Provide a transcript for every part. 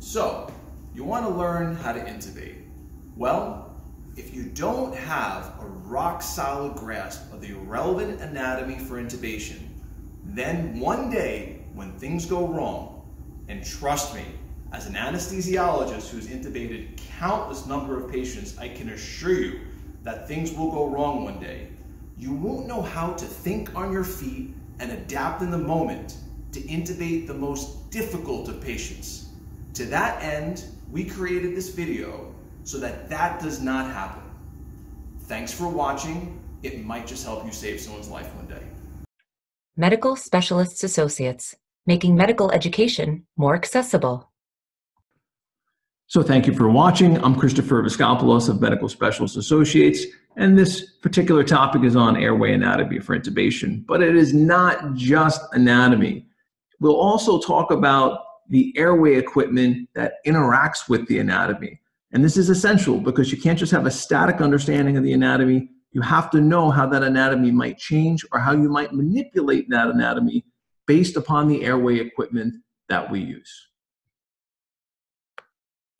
So, you want to learn how to intubate. Well, if you don't have a rock solid grasp of the relevant anatomy for intubation, then one day when things go wrong, and trust me, as an anesthesiologist who's intubated countless number of patients, I can assure you that things will go wrong one day. You won't know how to think on your feet and adapt in the moment to intubate the most difficult of patients. To that end, we created this video so that that does not happen. Thanks for watching. It might just help you save someone's life one day. Medical Specialists Associates, making medical education more accessible. So thank you for watching. I'm Christopher Voscopoulos of Medical Specialists Associates, and this particular topic is on airway anatomy for intubation, but it is not just anatomy. We'll also talk about the airway equipment that interacts with the anatomy. And this is essential because you can't just have a static understanding of the anatomy. You have to know how that anatomy might change or how you might manipulate that anatomy based upon the airway equipment that we use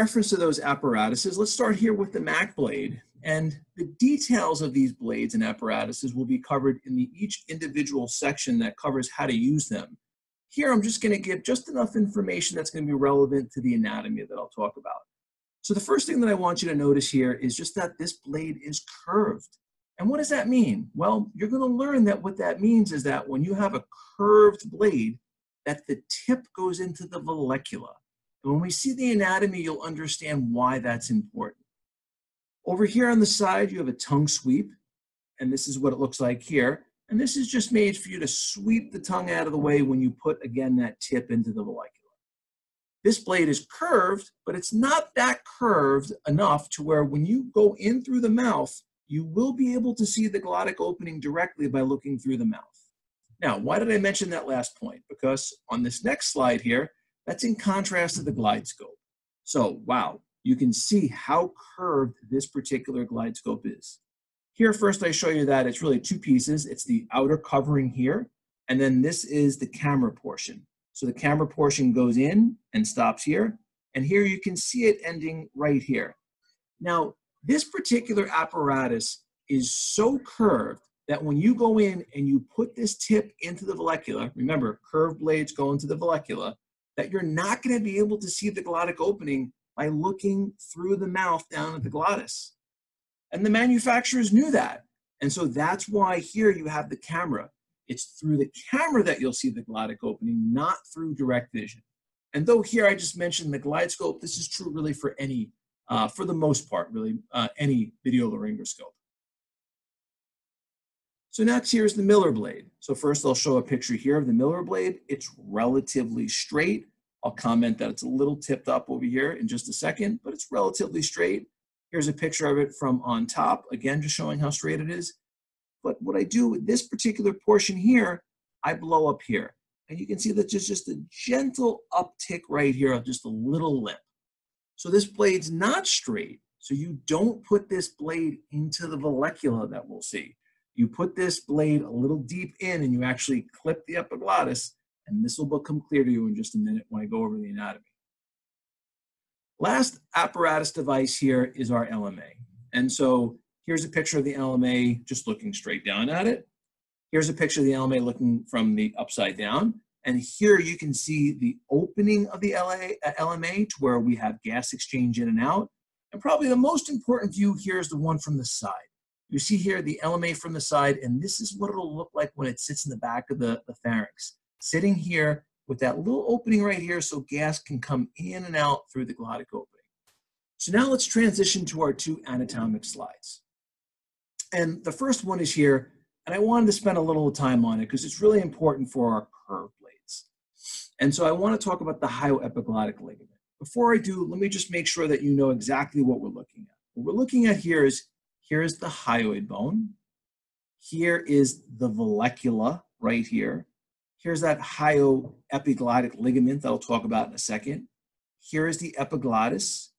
reference to those apparatuses, let's start here with the Mac blade. And the details of these blades and apparatuses will be covered in the, each individual section that covers how to use them. Here, I'm just going to give just enough information that's going to be relevant to the anatomy that I'll talk about. So the first thing that I want you to notice here is just that this blade is curved. And what does that mean? Well, you're going to learn that what that means is that when you have a curved blade, that the tip goes into the vallecula. And when we see the anatomy, you'll understand why that's important. Over here on the side, you have a tongue sweep, and this is what it looks like here. And this is just made for you to sweep the tongue out of the way when you put, again, that tip into the vallecula. This blade is curved, but it's not that curved enough to where when you go in through the mouth, you will be able to see the glottic opening directly by looking through the mouth. Now, why did I mention that last point? Because on this next slide here, that's in contrast to the glide scope. So, wow, you can see how curved this particular glide scope is. Here, first I show you that it's really two pieces. It's the outer covering here, and then this is the camera portion. So the camera portion goes in and stops here, and here you can see it ending right here. Now, this particular apparatus is so curved that when you go in and you put this tip into the vallecula, remember, curved blades go into the vallecula, that you're not going to be able to see the glottic opening by looking through the mouth down at the glottis. And the manufacturers knew that. And so that's why here you have the camera. It's through the camera that you'll see the glottic opening, not through direct vision. And though here I just mentioned the glide scope, this is true really for any, uh, for the most part, really, uh, any video laryngoscope. So next here's the Miller blade. So first I'll show a picture here of the Miller blade. It's relatively straight. I'll comment that it's a little tipped up over here in just a second, but it's relatively straight. Here's a picture of it from on top, again, just showing how straight it is. But what I do with this particular portion here, I blow up here. And you can see that there's just a gentle uptick right here, of just a little lip. So this blade's not straight, so you don't put this blade into the vallecula that we'll see. You put this blade a little deep in and you actually clip the epiglottis and this will become clear to you in just a minute when I go over the anatomy. Last apparatus device here is our LMA. And so here's a picture of the LMA just looking straight down at it. Here's a picture of the LMA looking from the upside down. And here you can see the opening of the LA, uh, LMA to where we have gas exchange in and out. And probably the most important view here is the one from the side. You see here the LMA from the side, and this is what it'll look like when it sits in the back of the, the pharynx sitting here with that little opening right here so gas can come in and out through the glottic opening. So now let's transition to our two anatomic slides. And the first one is here, and I wanted to spend a little time on it because it's really important for our curved blades. And so I want to talk about the hyoepiglottic ligament. Before I do, let me just make sure that you know exactly what we're looking at. What we're looking at here is, here is the hyoid bone. Here is the vallecula right here. Here's that hyoepiglottic ligament that I'll talk about in a second. Here is the epiglottis.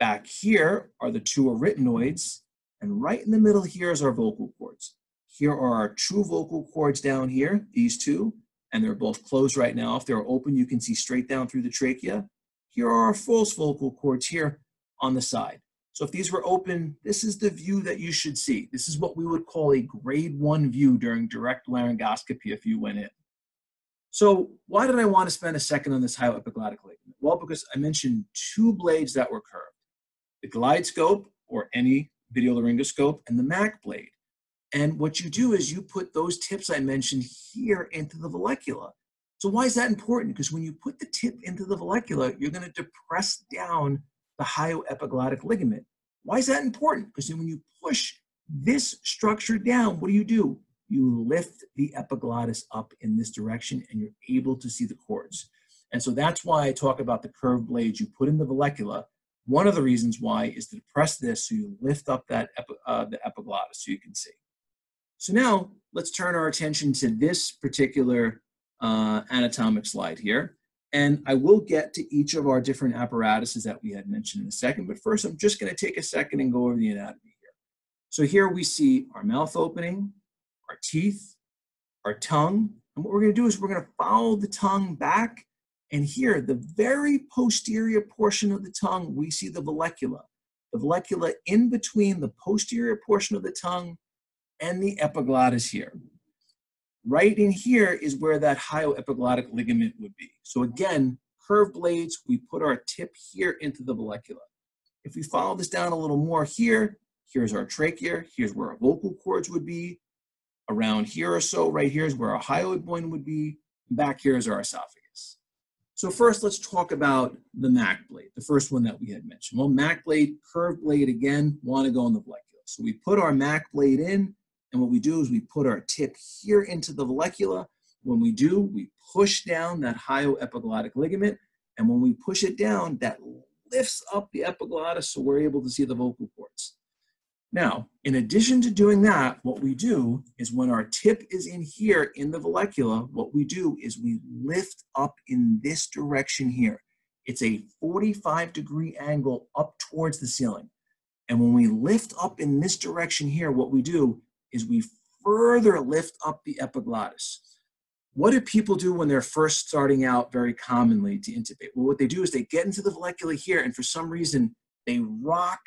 Back here are the two arytenoids. And right in the middle here is our vocal cords. Here are our true vocal cords down here, these two, and they're both closed right now. If they're open, you can see straight down through the trachea. here are our false vocal cords here on the side. So if these were open, this is the view that you should see. This is what we would call a grade one view during direct laryngoscopy if you went in. So why did I want to spend a second on this hyoepiglottic ligament? Well, because I mentioned two blades that were curved. The glide scope, or any video laryngoscope, and the Mac blade. And what you do is you put those tips I mentioned here into the vallecula. So why is that important? Because when you put the tip into the vallecula, you're going to depress down the hyoepiglottic ligament. Why is that important? Because when you push this structure down, what do you do? You lift the epiglottis up in this direction and you're able to see the cords. And so that's why I talk about the curved blades you put in the vallecula. One of the reasons why is to depress this so you lift up that epi, uh, the epiglottis so you can see. So now let's turn our attention to this particular uh, anatomic slide here. And I will get to each of our different apparatuses that we had mentioned in a second, but first I'm just gonna take a second and go over the anatomy here. So here we see our mouth opening, our teeth, our tongue, and what we're gonna do is we're gonna follow the tongue back, and here, the very posterior portion of the tongue, we see the vallecula. The vallecula in between the posterior portion of the tongue and the epiglottis here. Right in here is where that hyoepiglottic ligament would be. So again, curved blades, we put our tip here into the vallecula. If we follow this down a little more here, here's our trachea, here's where our vocal cords would be. Around here or so, right here is where our hyoid bone would be. Back here is our esophagus. So first, let's talk about the Mac blade, the first one that we had mentioned. Well, Mac blade, curved blade again, want to go in the vallecula. So we put our Mac blade in, and what we do is we put our tip here into the vallecula. When we do, we push down that hyoepiglottic ligament. And when we push it down, that lifts up the epiglottis so we're able to see the vocal cords. Now, in addition to doing that, what we do is when our tip is in here in the vallecula, what we do is we lift up in this direction here. It's a 45 degree angle up towards the ceiling. And when we lift up in this direction here, what we do is we further lift up the epiglottis. What do people do when they're first starting out very commonly to intubate? Well, what they do is they get into the vallecula here, and for some reason, they rock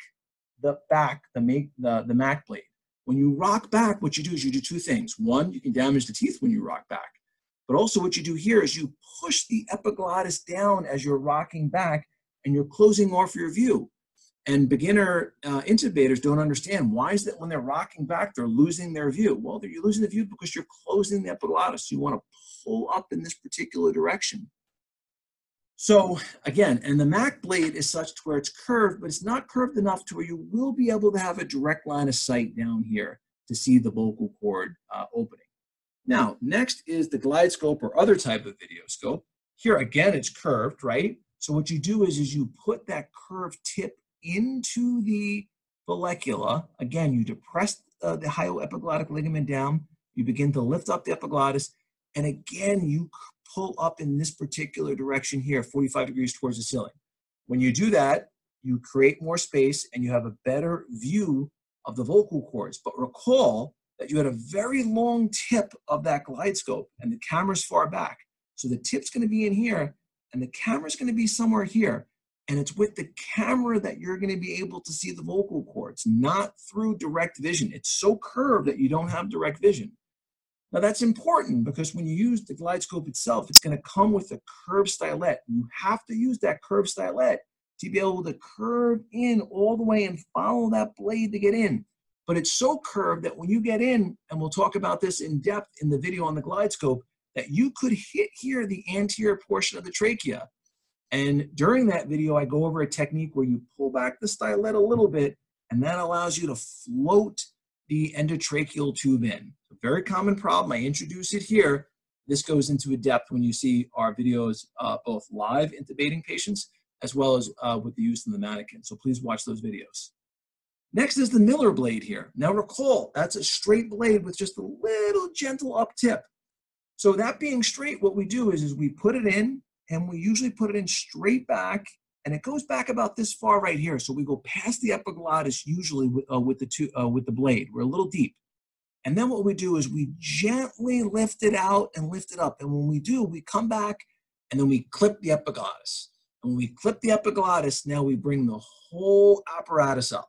the back, the, make, the, the Mac blade. When you rock back, what you do is you do two things. One, you can damage the teeth when you rock back. But also what you do here is you push the epiglottis down as you're rocking back and you're closing off your view. And beginner uh, intubators don't understand why is that when they're rocking back, they're losing their view. Well, you're losing the view because you're closing the epiglottis. You want to pull up in this particular direction. So again, and the Mac blade is such to where it's curved, but it's not curved enough to where you will be able to have a direct line of sight down here to see the vocal cord uh, opening. Now, next is the glide scope or other type of video scope. Here again, it's curved, right? So what you do is, is you put that curved tip into the vallecula. Again, you depress uh, the hyoepiglottic ligament down. You begin to lift up the epiglottis. And again, you pull up in this particular direction here, 45 degrees towards the ceiling. When you do that, you create more space and you have a better view of the vocal cords. But recall that you had a very long tip of that glide scope and the camera's far back. So the tip's gonna be in here and the camera's gonna be somewhere here. And it's with the camera that you're going to be able to see the vocal cords, not through direct vision. It's so curved that you don't have direct vision. Now that's important because when you use the glide scope itself, it's going to come with a curved stylet. You have to use that curved stylet to be able to curve in all the way and follow that blade to get in. But it's so curved that when you get in, and we'll talk about this in depth in the video on the glide scope, that you could hit here the anterior portion of the trachea and during that video, I go over a technique where you pull back the stylet a little bit, and that allows you to float the endotracheal tube in. A very common problem. I introduce it here. This goes into a depth when you see our videos, uh, both live intubating patients as well as uh, with the use of the mannequin. So please watch those videos. Next is the Miller blade here. Now recall, that's a straight blade with just a little gentle up tip. So that being straight, what we do is, is we put it in, and we usually put it in straight back and it goes back about this far right here. So we go past the epiglottis usually with, uh, with the two, uh, with the blade. We're a little deep. And then what we do is we gently lift it out and lift it up. And when we do, we come back and then we clip the epiglottis. And when we clip the epiglottis, now we bring the whole apparatus up.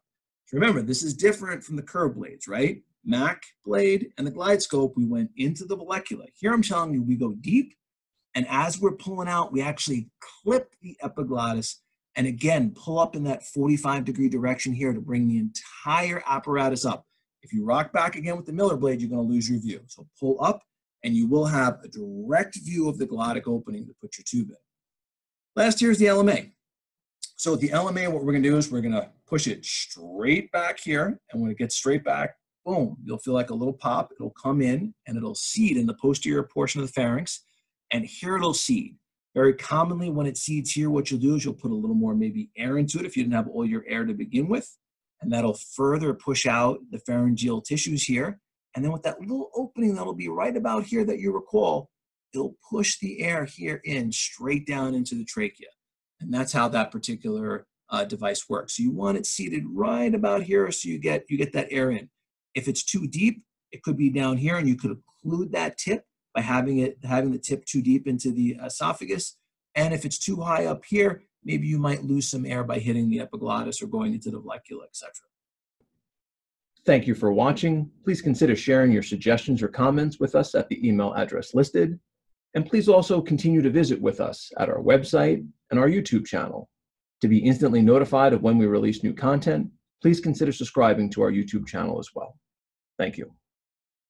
Remember, this is different from the curved blades, right? Mac blade and the glide scope, we went into the vallecula. Here I'm telling you, we go deep, and as we're pulling out, we actually clip the epiglottis and again, pull up in that 45 degree direction here to bring the entire apparatus up. If you rock back again with the Miller blade, you're gonna lose your view. So pull up and you will have a direct view of the glottic opening to put your tube in. Last here is the LMA. So with the LMA, what we're gonna do is we're gonna push it straight back here. And when it gets straight back, boom, you'll feel like a little pop. It'll come in and it'll seed in the posterior portion of the pharynx. And here it'll seed. Very commonly when it seeds here, what you'll do is you'll put a little more maybe air into it if you didn't have all your air to begin with. And that'll further push out the pharyngeal tissues here. And then with that little opening that'll be right about here that you recall, it'll push the air here in straight down into the trachea. And that's how that particular uh, device works. So you want it seated right about here so you get, you get that air in. If it's too deep, it could be down here and you could occlude that tip by having it having the tip too deep into the esophagus. And if it's too high up here, maybe you might lose some air by hitting the epiglottis or going into the vallecula, etc. Thank you for watching. Please consider sharing your suggestions or comments with us at the email address listed. And please also continue to visit with us at our website and our YouTube channel. To be instantly notified of when we release new content, please consider subscribing to our YouTube channel as well. Thank you.